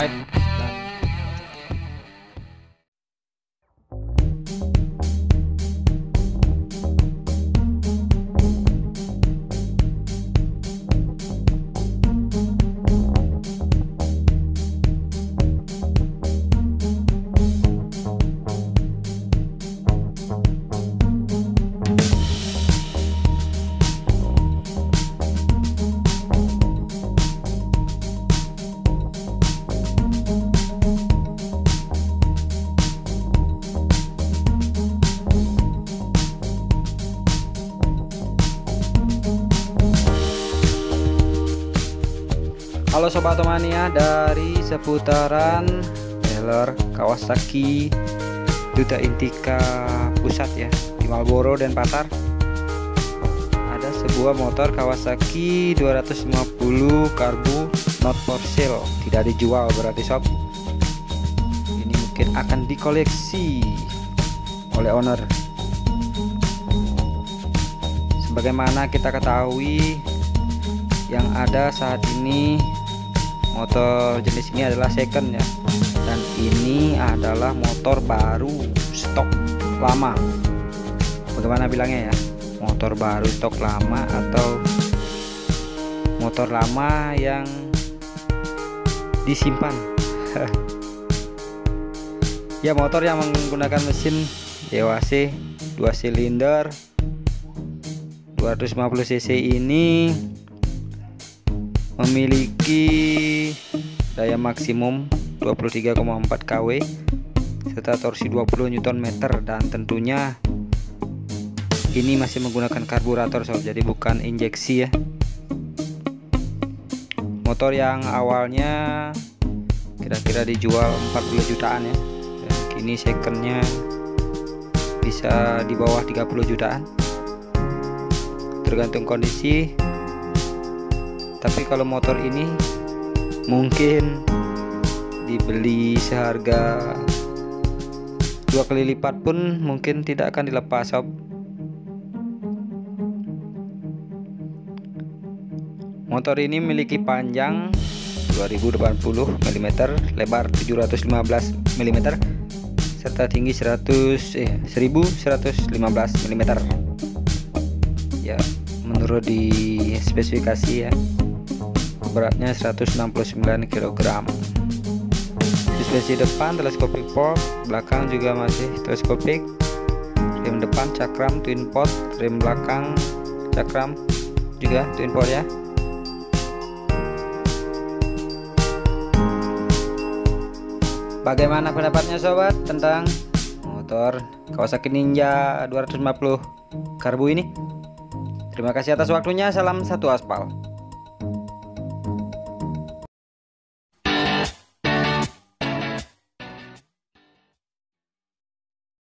Bye. Halo Sobat Otomania dari seputaran dealer Kawasaki Duta Intika Pusat ya di Marlboro dan Pasar ada sebuah motor Kawasaki 250 karbu not for sale tidak dijual berarti sob. Ini mungkin akan dikoleksi oleh owner. Sebagaimana kita ketahui yang ada saat ini motor jenis ini adalah second ya. Dan ini adalah motor baru stok lama. Bagaimana bilangnya ya? Motor baru stok lama atau motor lama yang disimpan? Ya motor yang menggunakan mesin DWC 2 silinder 250 cc ini memiliki daya maksimum 23,4 kW serta torsi 20 Nm dan tentunya ini masih menggunakan karburator sob. Jadi bukan injeksi ya. Motor yang awalnya kira-kira dijual 40 jutaan ya. Dan kini secondnya bisa di bawah 30 jutaan. Tergantung kondisi tapi kalau motor ini mungkin dibeli seharga dua kali lipat pun mungkin tidak akan dilepas sob. Motor ini memiliki panjang 2080 mm lebar 715 mm serta tinggi 100 eh 1115 mm ya menurut di spesifikasi ya beratnya 169 kg suspensi depan teleskopik fork belakang juga masih teleskopik. Rem depan cakram twin pot. Rem belakang cakram juga twin pot ya. Bagaimana pendapatnya sobat tentang motor Kawasaki Ninja 250 karbu ini? Terima kasih atas waktunya. Salam satu aspal.